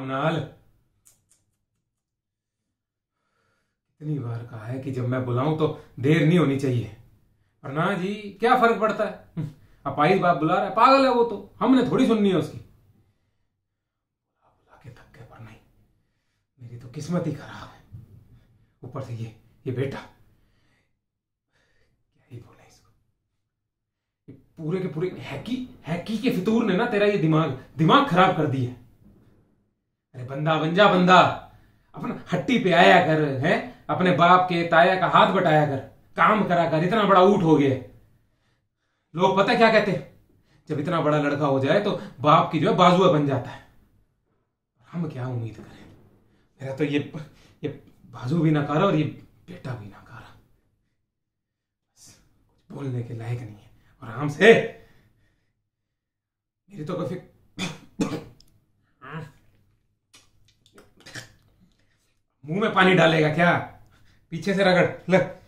रामनाल कितनी बार कहा है कि जब मैं बुलाऊं तो देर नहीं होनी चाहिए। और ना जी क्या फ़र्क पड़ता है? हम्म, अपाइज बाप बुला रहा है। पागल है वो तो। हमने थोड़ी सुननी है उसकी। बुला के थक गए पर नहीं। मेरी तो किस्मत ही खराब है। ऊपर से ये ये बेटा। क्या ही बोले इसको? पूरे के पूरे हैकी हैकी के फितूर ने ना तेरा ये दिमाग दिमाग खराब कर दिया अरे बंदा बन जा बंदा। अपना हट्टी पे आया कर, है? अपने बाप के ताया का हाथ बटाया कर। काम करा कर, इतना बड़ा ऊट हो गया। लोग पता क्या कहते जब इतना बड़ा लड़का हो जाए तो बाप की जो है बाजुआ बन जाता है। हम क्या उम्मीद करें? मेरा तो ये ये बाजू भी नकारा और ये बेटा भी नकारा। बस, कुछ बोलने के लायक नहीं है। और आराम से। मेरी तो कभी मुँह में पानी डालेगा क्या? पीछे से रगड़ ले।